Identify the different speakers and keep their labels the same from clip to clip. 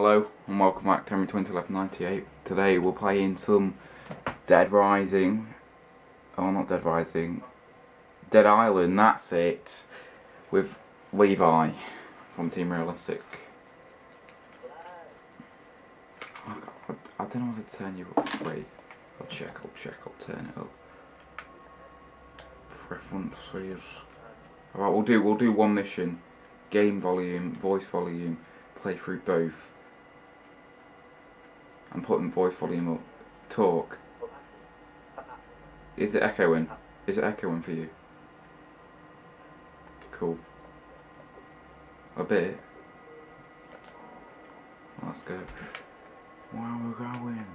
Speaker 1: Hello and welcome back to Henry 2011 Today we're playing some Dead Rising. Oh, not Dead Rising. Dead Island, that's it. With Levi from Team Realistic. I, I, I don't know how to turn you up. Wait, I'll check, I'll check, I'll turn it up. Preferences. Alright, we'll do, we'll do one mission. Game volume, voice volume, play through both. I'm putting voice volume up. Talk. Is it echoing? Is it echoing for you? Cool. A bit. Let's go. Where we're going.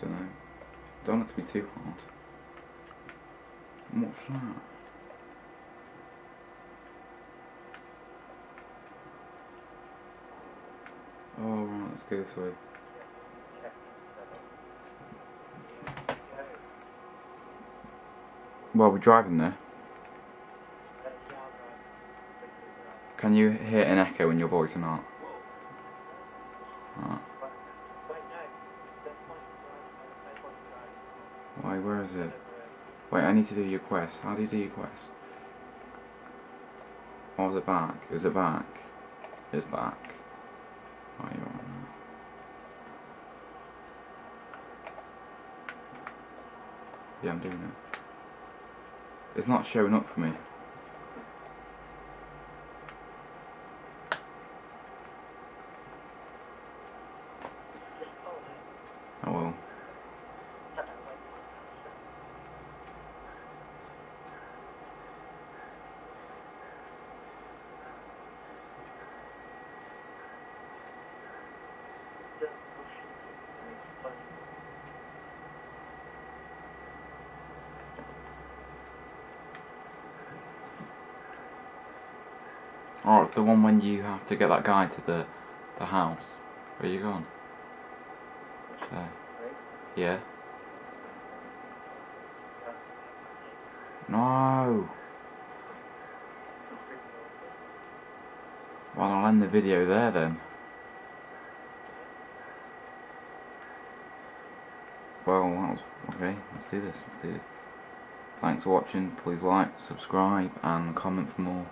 Speaker 1: Don't know. Don't want it to be too hard. What's that? Oh right, let's go this way. Well, we're driving there. Can you hear an echo in your voice or not? Why, where is it? Wait, I need to do your quest. How do you do your quest? Oh, is it back? Is it back? It's back. Oh, Why are you on now? Yeah, I'm doing it. It's not showing up for me. Oh well. Oh, it's the one when you have to get that guy to the the house. Where you gone? There. Yeah. No. Well, I'll end the video there then. Well, that was okay. Let's do this. Let's do this. Thanks for watching. Please like, subscribe, and comment for more.